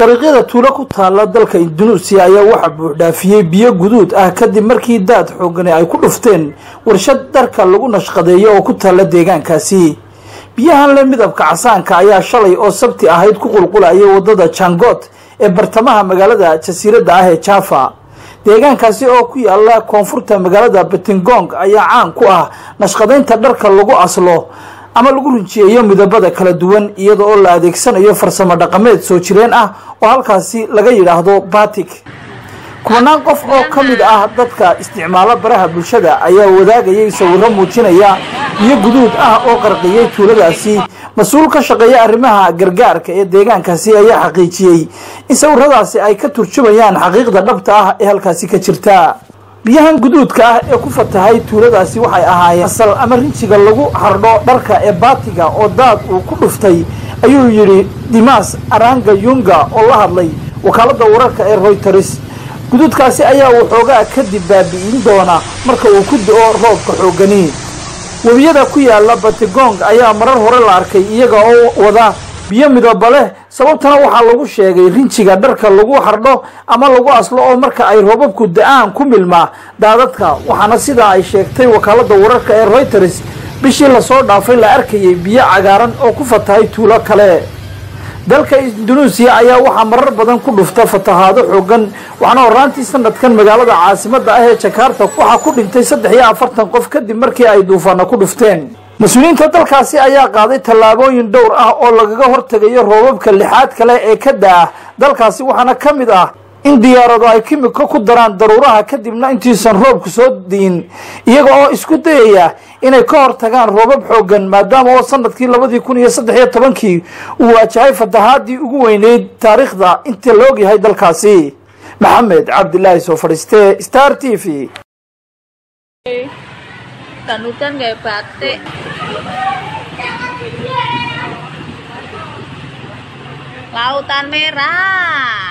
dariiqyada tuulo ku taala dalka indunuusiya ayaa waxaa buuxdhaafiyey biyo guduud ah kadib markii daad xoogani ay ku dhufteen warshad dharka lagu nashqadeeyo oo ku taalla deegaankaasi. Biyahan le midabka casaanka ayaa shalay oo sabti ahayd ku qulqulayay waddada jangoot ee bartamaha magaalada jasiiradda ah ee jaafa deegaankaasi oo ku yaalla koonfurta magaalada betingong ayaa caan ku ah nashqadaynta dharka lagu aslo ama lagu rinjiyeeyo midabada kala duwan iyada oo la adeegsanayo farsamo dhaqameed soo jireen ah oo halkaasi laga yidhaahdo batik. Kubanaan qof oo ka mid ah dadka isticmaalo baraha bulshada ayaa wadaagayay sawirro muujinaya biyo guduud ah oo qarqiyey tuuladaasi. Mas'uul ka shaqeeya arrimaha gargaarka ee deegaankaasi ayaa xaqiijiyey in sawiradaasi ay ka turjumayaan xaqiiqda dhabta ah ee halkaasi ka jirta biyahan guduudka ah ee ku fatahay tuuladaasi waxay ahaayeen asal ama rinjiga lagu hardho dharka ee baatiga oo daad uu ku dhuftay ayuu yidhi dimas aranga yunga oo la hadlay wakaaladda wararka ee royters guduudkaasi ayaa waxoogaa kadib baabi'in doona marka uu ku do-o roobka xoogani. Webiyada ku yaalla batigong ayaa marar hore la arkay iyaga oo wada biyo midaba leh sababtana waxaa lagu sheegay rinjiga dharka lagu hardho ama lagu aslo oo marka ay roobabku da'aan ku milmaa daadadka waxaana sidaa ay sheegtay wakaaladda wararka ee royters bishii la soo dhaafay la arkayay biyo cagaaran oo ku fatahay tuulo kale. Dalka indunuusiya ayaa waxaa marar badan ku dhufta fatahaado xoogan waxaana horaantii sanadkan magaalada caasimadda ah ee jakarta waxaa ku dhintay saddex iyo afartan qof kadib markii ay duufaana ku dhufteen mas'uuliyiinta dalkaasi ayaa qaaday tallaabooyin dhowr ah oo lagaga hortegayo roobabka lixaad kale ee ka da'ah dalkaasi waxaana ka mid ah in diyaarado ay kimiko ku daraan daruuraha kadibna intiisan roobku soo diin iyaga oo isku dayaya inay ka hortagaan roobab xoogan maadaama oo sannadkii labadii kun iyo saddex iyo tobankii uu waajahay fatahaadii ugu weyneyd taariikhda inta la ogyahay dalkaasi. Maxamed cabdilaahi soo fadhiiste star t v Hutan kayak batik. Lautan merah.